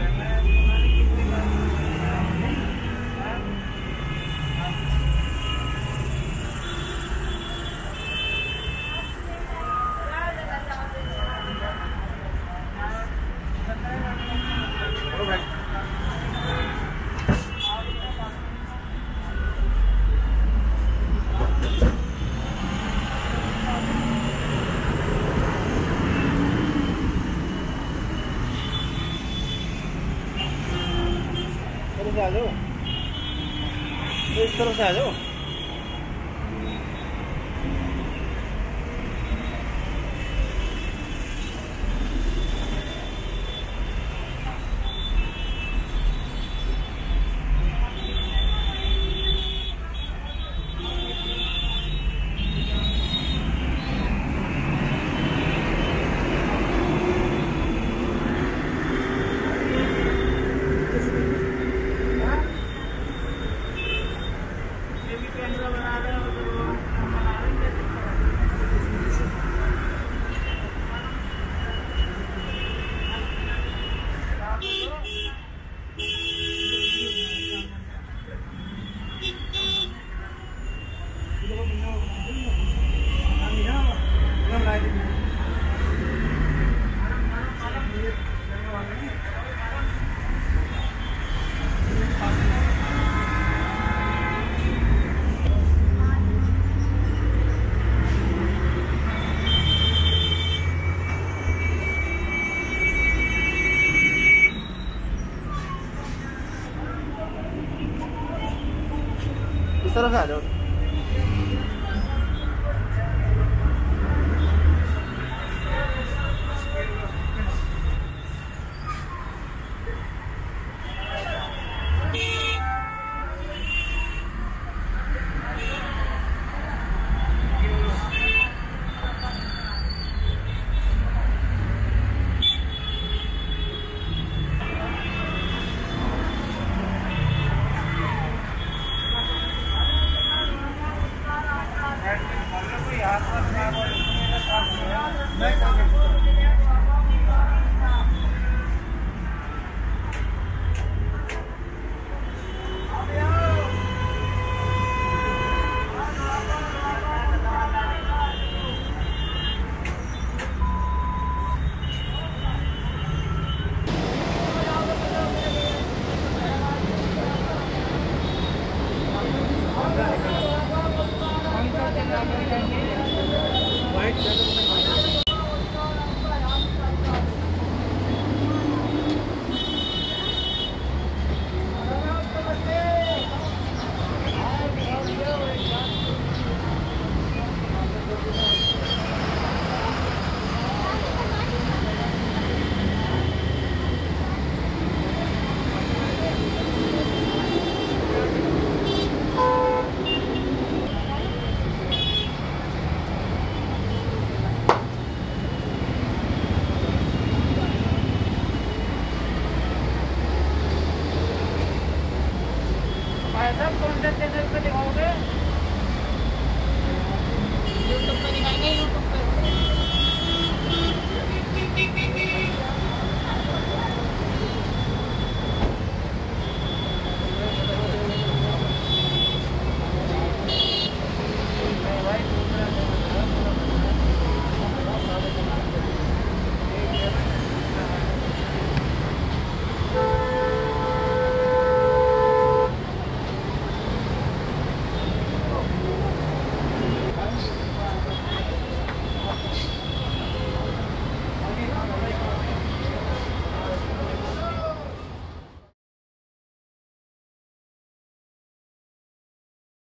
तरफ़ से आ जाओ। तो इस तरफ़ से आ जाओ। Então, velho, सब कॉन्ट्रैक्ट होंगे।